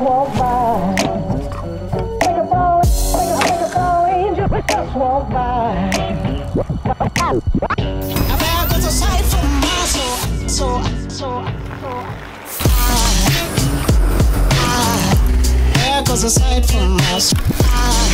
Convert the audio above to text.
walk by. Think of all, think make a of angel. We just walk by. America's a sight for my soul, so, so, so. A sight for my soul.